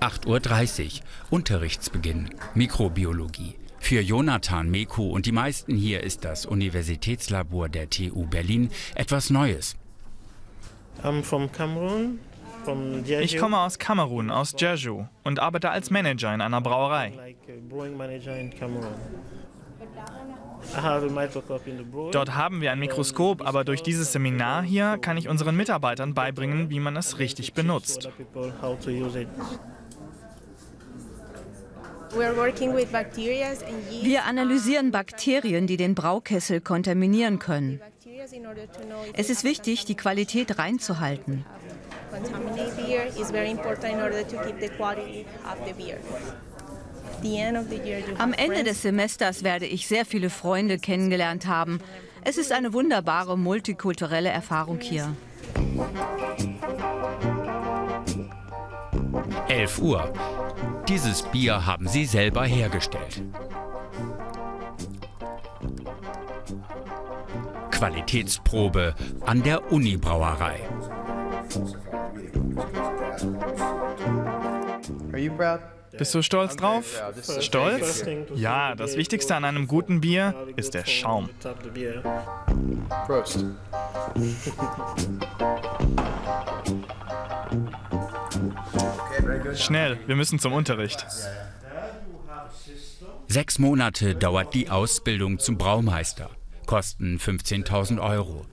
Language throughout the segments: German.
8.30 Uhr, Unterrichtsbeginn, Mikrobiologie. Für Jonathan Meko und die meisten hier ist das Universitätslabor der TU Berlin etwas Neues. Ich komme aus Kamerun, aus Jeju und arbeite als Manager in einer Brauerei. Dort haben wir ein Mikroskop, aber durch dieses Seminar hier kann ich unseren Mitarbeitern beibringen, wie man es richtig benutzt. Wir analysieren Bakterien, die den Braukessel kontaminieren können. Es ist wichtig, die Qualität reinzuhalten. Am Ende des Semesters werde ich sehr viele Freunde kennengelernt haben. Es ist eine wunderbare multikulturelle Erfahrung hier. 11 Uhr. Dieses Bier haben sie selber hergestellt. Qualitätsprobe an der Uni-Brauerei. Bist du stolz drauf? Stolz? Ja, das Wichtigste an einem guten Bier ist der Schaum. Prost. Schnell, wir müssen zum Unterricht. Sechs Monate dauert die Ausbildung zum Braumeister. Kosten 15.000 Euro.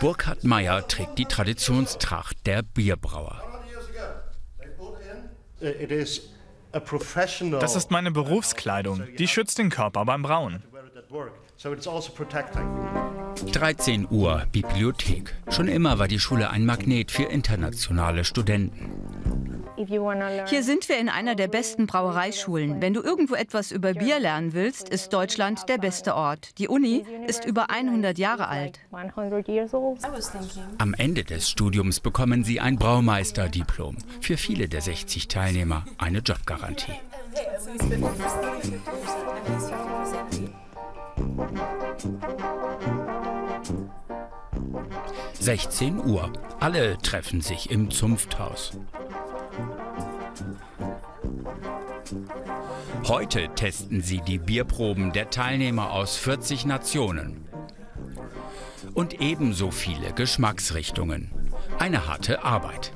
Burkhard Meyer trägt die Traditionstracht der Bierbrauer. Das ist meine Berufskleidung. Die schützt den Körper beim Brauen. 13 Uhr, Bibliothek. Schon immer war die Schule ein Magnet für internationale Studenten. Hier sind wir in einer der besten Brauereischulen. Wenn du irgendwo etwas über Bier lernen willst, ist Deutschland der beste Ort. Die Uni ist über 100 Jahre alt. Am Ende des Studiums bekommen sie ein Braumeisterdiplom. Für viele der 60 Teilnehmer eine Jobgarantie. 16 Uhr. Alle treffen sich im Zunfthaus. Heute testen sie die Bierproben der Teilnehmer aus 40 Nationen. Und ebenso viele Geschmacksrichtungen. Eine harte Arbeit.